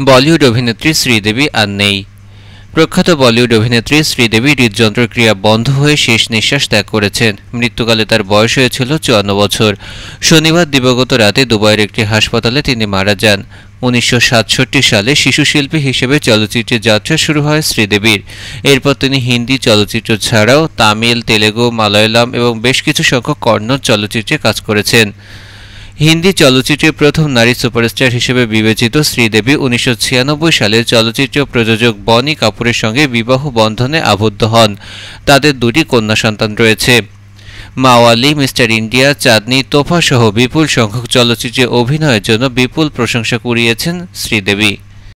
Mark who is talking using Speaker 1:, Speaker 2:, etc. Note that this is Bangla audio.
Speaker 1: বলিউড অভিনেত্রী শ্রীদেবী আর নেই। প্রখ্যাত বলিউড অভিনেত্রী শ্রীদেবী হৃদযন্ত্রক্রিয়া বন্ধ হয়ে শেষ নিঃশ্বাস ত্যাগ করেছেন। মৃত্যুকালে তার বয়স হয়েছিল চুয়ান্ন বছর। শনিবার দিবগত রাতে দুবাইয়ের একটি হাসপাতালে তিনি মারা যান। উনিশশো সাতষট্টি সালে শিশুশিল্পী হিসেবে চলচ্চিত্রে যাত্রা শুরু হয় শ্রীদেবীর। এরপর তিনি হিন্দি চলচ্চিত্র ছাড়াও তামিল, তেলেগু, মালয়ালম এবং বেশ কিছু সংখ্যক কন্নড় চলচ্চিত্রে কাজ করেছেন। হিন্দি চলচ্চিত্রে প্রথম নারী সুপারস্টার হিসেবে বিবেচিত শ্রীদেবী উনিশশো সালে চলচ্চিত্র প্রযোজক বনি কাপুরের সঙ্গে বিবাহ বন্ধনে আবদ্ধ হন। তাদের দুটি কন্যা সন্তান রয়েছে। মাওয়ালি, মিস্টার ইন্ডিয়া, চাঁদনি, তোফা সহ বিপুল সংখ্যক চলচ্চিত্রে অভিনয়ের জন্য বিপুল প্রশংসা কুড়িয়েছেন শ্রীদেবী।